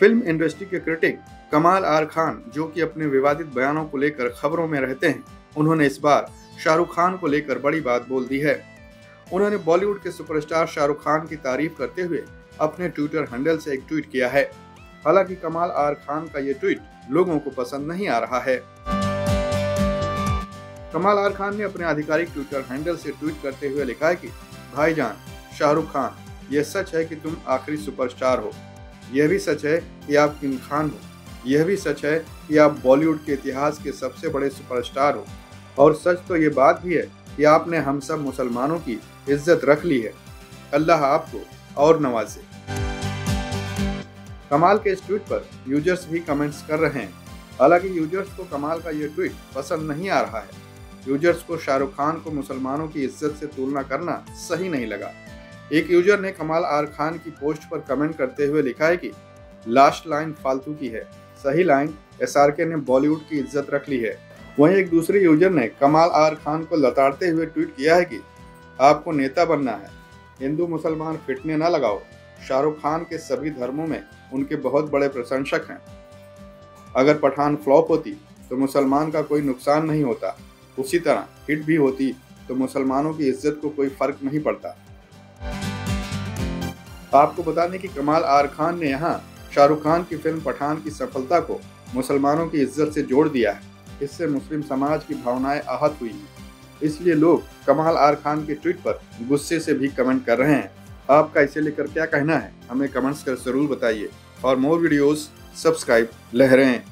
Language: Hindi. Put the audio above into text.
फ़िल्म इंडस्ट्री के क्रिटिक कमाल आर खान, जो कि अपने विवादित बयानों को लेकर खबरों में रहते हैं, उन्होंने इस बार शाहरुख खान को लेकर बड़ी बात बोल दी है। उन्होंने बॉलीवुड के सुपरस्टार शाहरुख खान की तारीफ़ करते हुए अपने ट्विटर हैंडल से एक ट्वीट किया है। हालाँकि कमाल आर खान का ये ट्वीट लोगों को पसंद नहीं आ रहा है। कमाल आर खान ने अपने आधिकारिक ट्विटर हैंडल से ट्वीट करते हुए लिखा है कि, भाईजान, शाहरुख खान यह सच है कि तुम आखिरी सुपरस्टार हो। यह भी सच है कि आप किंग खान हो। यह भी सच है कि आप बॉलीवुड के इतिहास के सबसे बड़े सुपरस्टार हो। और सच तो ये बात भी है कि आपने हम सब मुसलमानों की इज़्ज़त रख ली है। अल्लाह आपको और नवाजे। कमाल के इस ट्वीट पर यूज़र्स भी कमेंट्स कर रहे हैं। हालाँकि यूज़र्स को कमाल का ये ट्वीट पसंद नहीं आ रहा है। यूज़र्स को शाहरुख खान को मुसलमानों की इज़्ज़त से तुलना करना सही नहीं लगा। एक यूज़र ने कमाल आर खान की पोस्ट पर कमेंट करते हुए लिखा है कि, लास्ट लाइन फालतू की है। सही लाइन एस ने बॉलीवुड की इज़्ज़त रख ली है। वहीं एक दूसरे यूज़र ने कमाल आर खान को लताड़ते हुए ट्वीट किया है कि, आपको नेता बनना है। हिंदू मुसलमान फिटने ना लगाओ। शाहरुख खान के सभी धर्मों में उनके बहुत बड़े प्रशंसक हैं। अगर पठान फ्लॉप होती तो मुसलमान का कोई नुकसान नहीं होता। उसी तरह, हिट भी होती तो मुसलमानों की इज़्ज़त को कोई फ़र्क नहीं पड़ता। आपको बता दें कि कमाल आर खान ने यहाँ शाहरुख खान की फ़िल्म पठान की सफलता को मुसलमानों की इज़्ज़त से जोड़ दिया है। इससे मुस्लिम समाज की भावनाएँ आहत हुई हैं। इसलिए लोग कमाल आर खान के ट्वीट पर गुस्से से भी कमेंट कर रहे हैं। आपका इसे लेकर क्या कहना है? हमें कमेंट्स कर ज़रूर बताइए और मोर वीडियोस सब्सक्राइब लहरें।